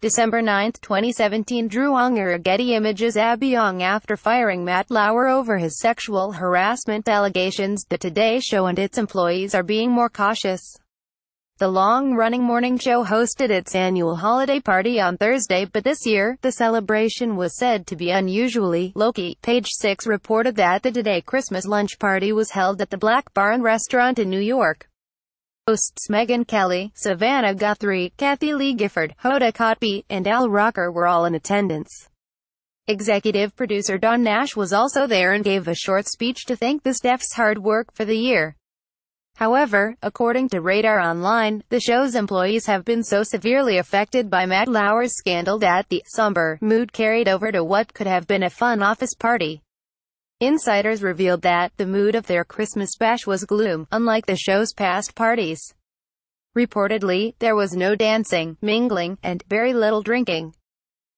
December 9, 2017 Drew Angerer Getty Images Abi Ong after firing Matt Lauer over his sexual harassment allegations, The Today Show and its employees are being more cautious. The long-running morning show hosted its annual holiday party on Thursday but this year, the celebration was said to be unusually low-key. Page 6 reported that the Today Christmas lunch party was held at the Black Barn restaurant in New York. Hosts Megyn Kelly, Savannah Guthrie, Kathie Lee Gifford, Hoda Kotb, and Al Roker were all in attendance. Executive producer Don Nash was also there and gave a short speech to thank the staff's hard work for the year. However, according to Radar Online, the show's employees have been so severely affected by Matt Lauer's scandal that the somber mood carried over to what could have been a fun office party. Insiders revealed that the mood of their Christmas bash was gloom, unlike the show's past parties. Reportedly, there was no dancing, mingling, and very little drinking.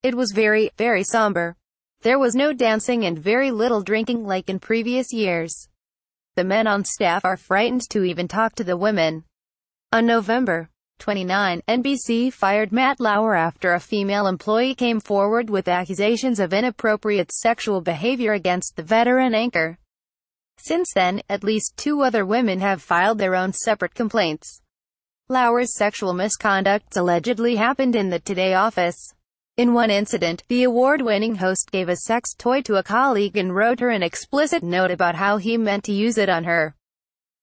It was very, very somber. There was no dancing and very little drinking like in previous years. The men on staff are frightened to even talk to the women. On November 29, NBC fired Matt Lauer after a female employee came forward with accusations of inappropriate sexual behavior against the veteran anchor. Since then, at least two other women have filed their own separate complaints. Lauer's sexual misconduct allegedly happened in the Today office. In one incident, the award-winning host gave a sex toy to a colleague and wrote her an explicit note about how he meant to use it on her.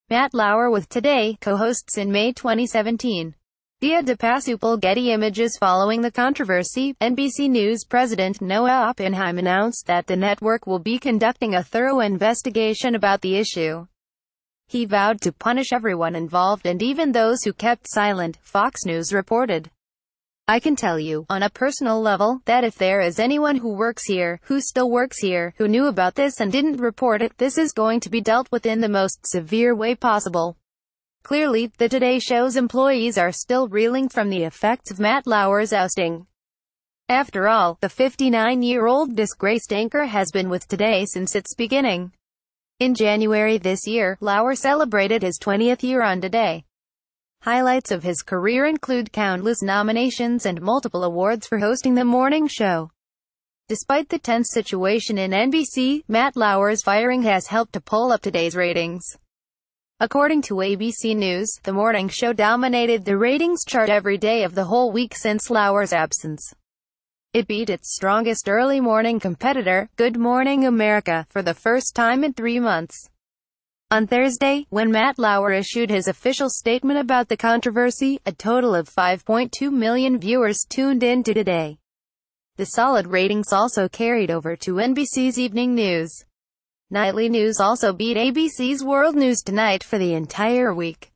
Matt Lauer with Today co-hosts in May 2017. Via DePasupal Getty Images Following the controversy, NBC News President Noah Oppenheim announced that the network will be conducting a thorough investigation about the issue. He vowed to punish everyone involved and even those who kept silent, Fox News reported. I can tell you, on a personal level, that if there is anyone who works here, who still works here, who knew about this and didn't report it, this is going to be dealt with in the most severe way possible. Clearly, the Today Show's employees are still reeling from the effects of Matt Lauer's ousting. After all, the 59-year-old disgraced anchor has been with Today since its beginning. In January this year, Lauer celebrated his 20th year on Today. Highlights of his career include countless nominations and multiple awards for hosting the morning show. Despite the tense situation in NBC, Matt Lauer's firing has helped to pull up today's ratings. According to ABC News, the morning show dominated the ratings chart every day of the whole week since Lauer's absence. It beat its strongest early morning competitor, Good Morning America, for the first time in three months. On Thursday, when Matt Lauer issued his official statement about the controversy, a total of 5.2 million viewers tuned in to Today. The solid ratings also carried over to NBC's Evening News. Nightly News also beat ABC's World News Tonight for the entire week.